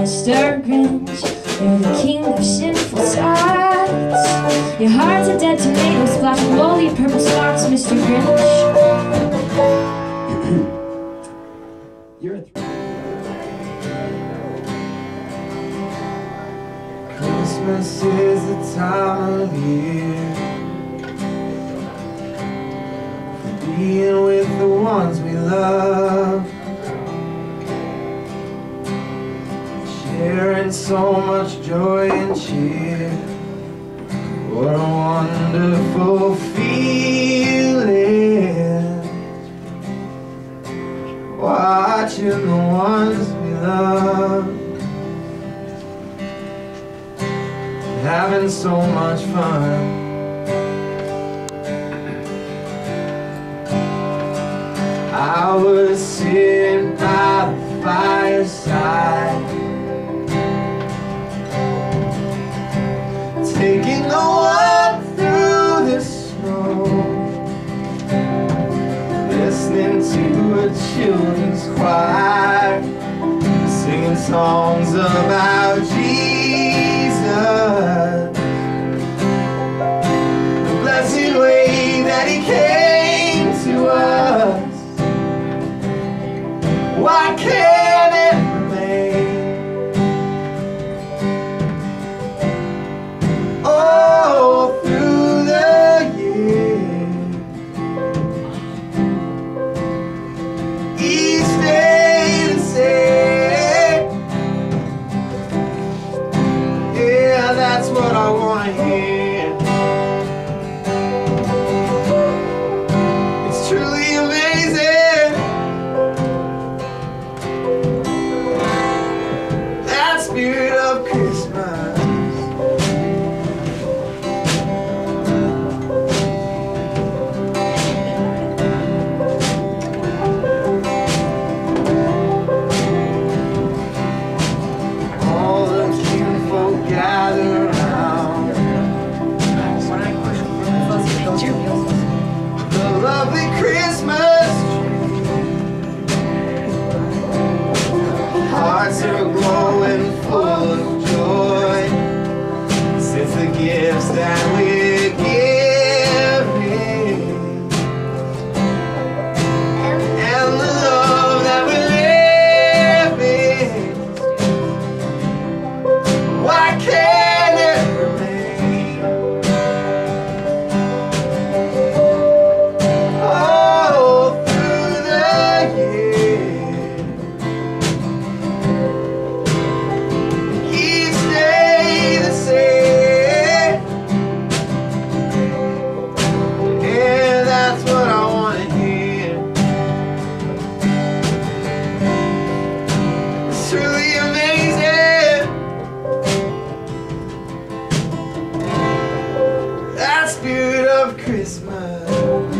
Mr. Grinch. You're the king of sinful thoughts. Your heart's a dead tomato splash with moldy purple spots, Mr. Grinch. Christmas is the time of year for being with the ones we love, sharing so much joy and cheer. What a wonderful feeling! Watching the ones we love. Having so much fun. I was sitting by the fireside, taking a walk through the snow, listening to a children's choir, singing songs about Jesus. The lovely Christmas.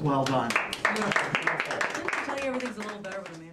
Well done. You everything's a little better with?